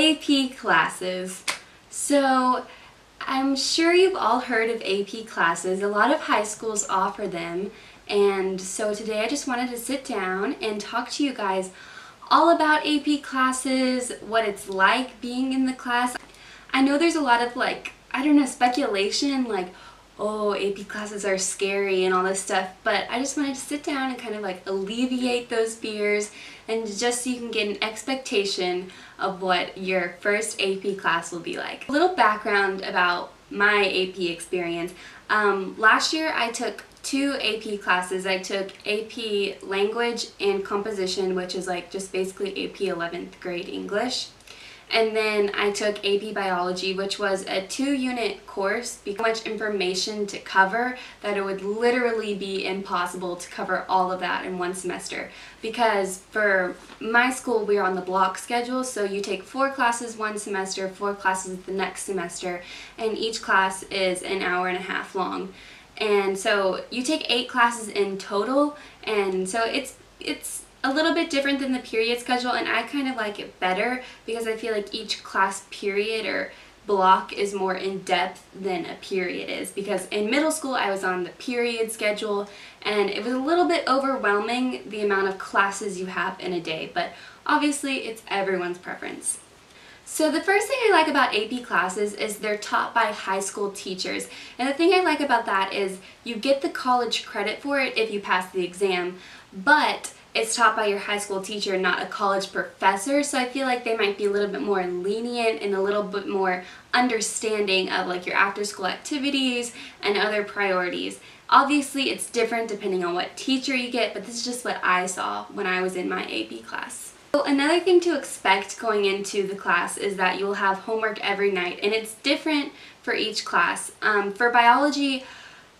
AP classes. So I'm sure you've all heard of AP classes. A lot of high schools offer them. And so today I just wanted to sit down and talk to you guys all about AP classes, what it's like being in the class. I know there's a lot of like, I don't know, speculation like, oh, AP classes are scary and all this stuff, but I just wanted to sit down and kind of like alleviate those fears and just so you can get an expectation of what your first AP class will be like. A little background about my AP experience. Um, last year I took two AP classes. I took AP Language and Composition, which is like just basically AP 11th grade English. And then I took AP Biology, which was a two-unit course, so much information to cover that it would literally be impossible to cover all of that in one semester. Because for my school, we are on the block schedule, so you take four classes one semester, four classes the next semester, and each class is an hour and a half long. And so you take eight classes in total, and so it's it's a little bit different than the period schedule and I kind of like it better because I feel like each class period or block is more in depth than a period is because in middle school I was on the period schedule and it was a little bit overwhelming the amount of classes you have in a day but obviously it's everyone's preference. So the first thing I like about AP classes is they're taught by high school teachers. And the thing I like about that is you get the college credit for it if you pass the exam, but it's taught by your high school teacher, not a college professor, so I feel like they might be a little bit more lenient and a little bit more understanding of like your after school activities and other priorities. Obviously, it's different depending on what teacher you get, but this is just what I saw when I was in my AP class. So another thing to expect going into the class is that you'll have homework every night, and it's different for each class. Um, for biology,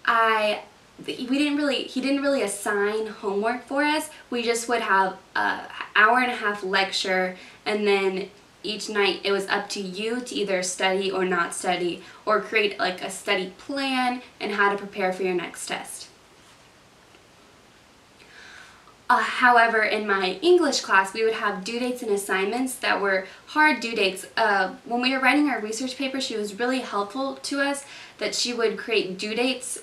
I we didn't really, he didn't really assign homework for us. We just would have a hour and a half lecture and then each night it was up to you to either study or not study or create like a study plan and how to prepare for your next test. Uh, however, in my English class, we would have due dates and assignments that were hard due dates. Uh, when we were writing our research paper, she was really helpful to us that she would create due dates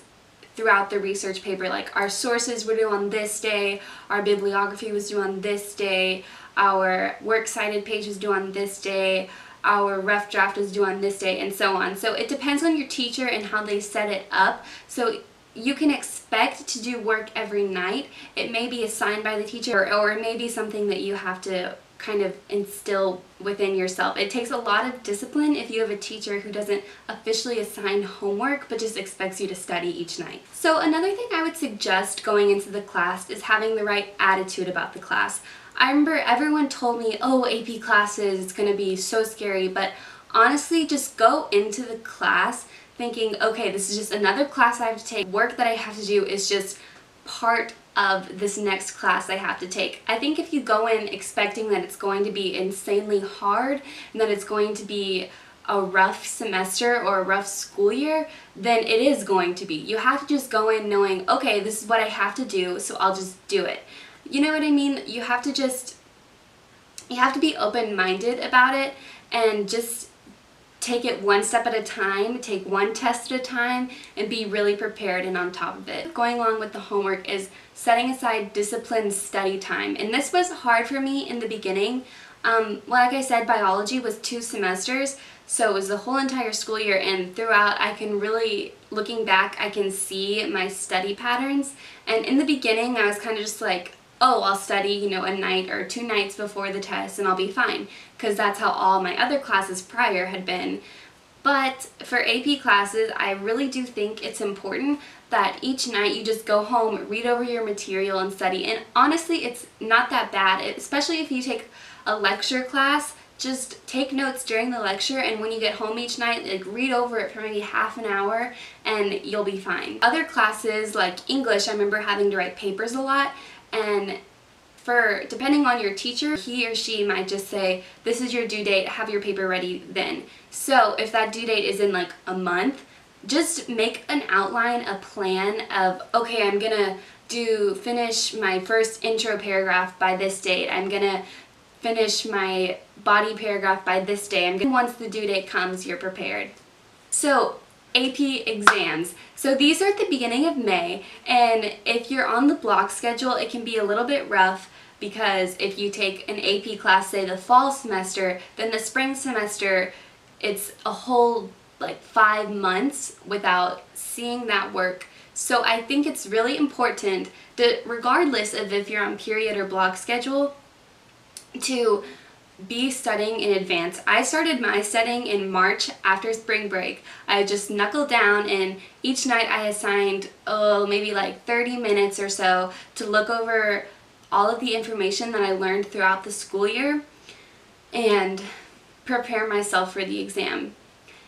throughout the research paper. Like our sources were due on this day, our bibliography was due on this day, our works cited page was due on this day, our rough draft was due on this day, and so on. So it depends on your teacher and how they set it up. So you can expect to do work every night. It may be assigned by the teacher or, or it may be something that you have to kind of instill within yourself. It takes a lot of discipline if you have a teacher who doesn't officially assign homework but just expects you to study each night. So another thing I would suggest going into the class is having the right attitude about the class. I remember everyone told me, oh, AP classes, it's going to be so scary, but honestly, just go into the class thinking, okay, this is just another class I have to take. Work that I have to do is just part of this next class I have to take. I think if you go in expecting that it's going to be insanely hard and that it's going to be a rough semester or a rough school year, then it is going to be. You have to just go in knowing, okay, this is what I have to do, so I'll just do it. You know what I mean? You have to just, you have to be open-minded about it and just take it one step at a time, take one test at a time, and be really prepared and on top of it. Going along with the homework is setting aside disciplined study time. And this was hard for me in the beginning. Um, like I said, biology was two semesters, so it was the whole entire school year, and throughout I can really, looking back, I can see my study patterns. And in the beginning, I was kind of just like, oh, I'll study, you know, a night or two nights before the test and I'll be fine, because that's how all my other classes prior had been. But for AP classes, I really do think it's important that each night you just go home, read over your material and study. And honestly, it's not that bad, especially if you take a lecture class. Just take notes during the lecture and when you get home each night, like read over it for maybe half an hour and you'll be fine. Other classes like English, I remember having to write papers a lot and for depending on your teacher, he or she might just say, this is your due date, have your paper ready then. So if that due date is in like a month, just make an outline, a plan of, okay, I'm gonna do finish my first intro paragraph by this date. I'm gonna finish my body paragraph by this day. And once the due date comes, you're prepared. So AP exams. So these are at the beginning of May and if you're on the block schedule it can be a little bit rough because if you take an AP class say the fall semester then the spring semester it's a whole like five months without seeing that work. So I think it's really important that regardless of if you're on period or block schedule to be studying in advance. I started my studying in March after spring break. I just knuckled down and each night I assigned, oh, maybe like 30 minutes or so to look over all of the information that I learned throughout the school year and prepare myself for the exam.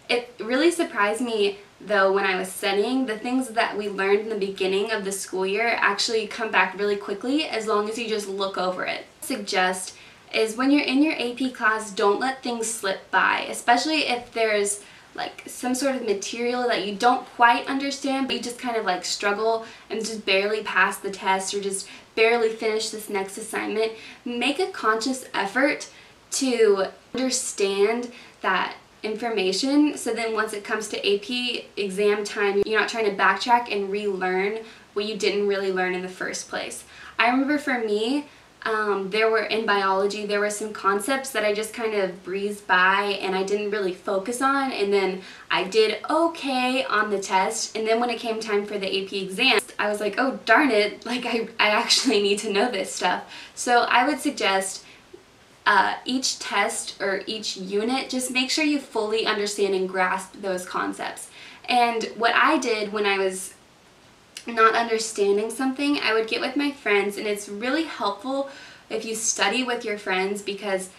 It really surprised me though when I was studying, the things that we learned in the beginning of the school year actually come back really quickly as long as you just look over it. I suggest is when you're in your AP class, don't let things slip by, especially if there's like some sort of material that you don't quite understand, but you just kind of like struggle and just barely pass the test or just barely finish this next assignment. Make a conscious effort to understand that information so then once it comes to AP exam time, you're not trying to backtrack and relearn what you didn't really learn in the first place. I remember for me, um, there were in biology there were some concepts that I just kind of breezed by and I didn't really focus on. And then I did okay on the test. And then when it came time for the AP exam I was like oh darn it. Like I, I actually need to know this stuff. So I would suggest uh, each test or each unit just make sure you fully understand and grasp those concepts. And what I did when I was not understanding something, I would get with my friends and it's really helpful if you study with your friends because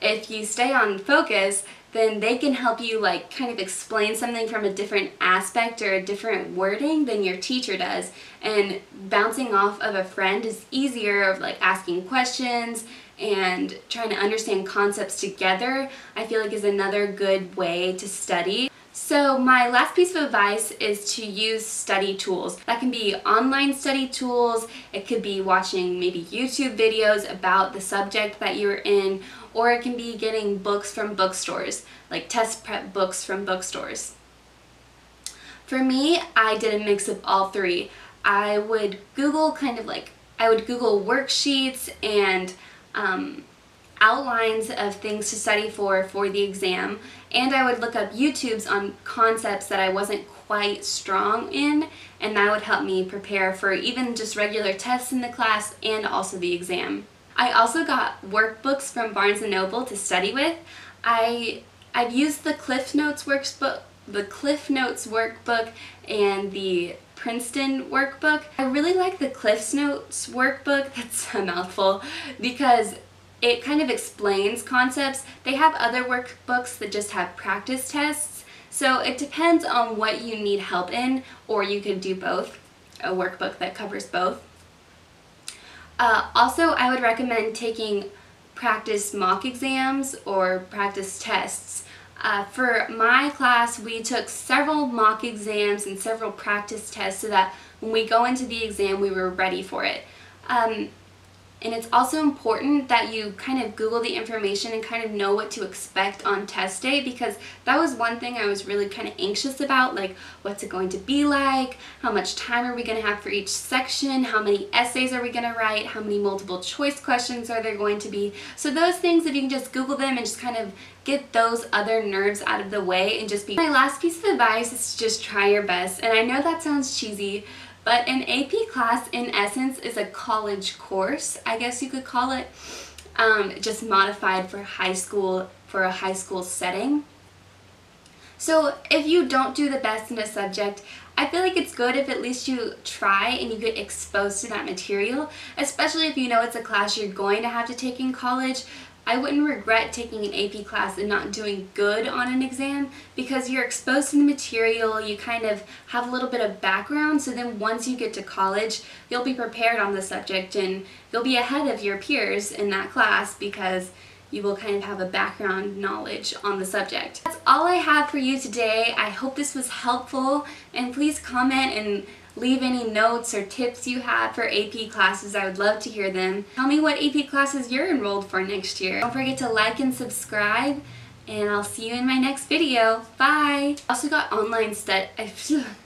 if you stay on focus, then they can help you like kind of explain something from a different aspect or a different wording than your teacher does. And bouncing off of a friend is easier of like asking questions and trying to understand concepts together, I feel like is another good way to study. So my last piece of advice is to use study tools. That can be online study tools, it could be watching maybe YouTube videos about the subject that you're in, or it can be getting books from bookstores, like test prep books from bookstores. For me, I did a mix of all three. I would Google kind of like, I would Google worksheets and um, outlines of things to study for for the exam and I would look up YouTubes on concepts that I wasn't quite strong in and that would help me prepare for even just regular tests in the class and also the exam. I also got workbooks from Barnes & Noble to study with. I, I've used the Cliff Notes workbook, the Cliff Notes workbook and the Princeton workbook. I really like the Cliff Notes workbook, that's a mouthful, because it kind of explains concepts. They have other workbooks that just have practice tests, so it depends on what you need help in, or you could do both, a workbook that covers both. Uh, also, I would recommend taking practice mock exams or practice tests. Uh, for my class, we took several mock exams and several practice tests so that when we go into the exam, we were ready for it. Um, and it's also important that you kind of Google the information and kind of know what to expect on test day because that was one thing I was really kind of anxious about, like what's it going to be like, how much time are we going to have for each section, how many essays are we going to write, how many multiple choice questions are there going to be. So those things, if you can just Google them and just kind of get those other nerves out of the way and just be. My last piece of advice is to just try your best. And I know that sounds cheesy, but an AP class, in essence, is a college course, I guess you could call it, um, just modified for high school, for a high school setting. So if you don't do the best in a subject, I feel like it's good if at least you try and you get exposed to that material, especially if you know it's a class you're going to have to take in college, I wouldn't regret taking an AP class and not doing good on an exam because you're exposed to the material, you kind of have a little bit of background, so then once you get to college, you'll be prepared on the subject and you'll be ahead of your peers in that class because you will kind of have a background knowledge on the subject. That's all I have for you today. I hope this was helpful and please comment and leave any notes or tips you have for AP classes. I would love to hear them. Tell me what AP classes you're enrolled for next year. Don't forget to like and subscribe and I'll see you in my next video. Bye! I also got online stud